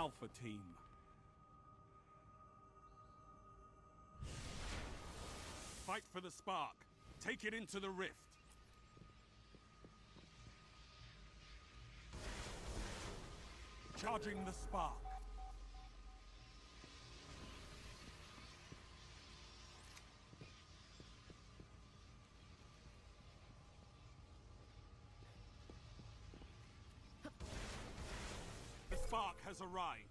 Alpha Team. Fight for the spark. Take it into the rift. Charging the spark. Spark has arrived.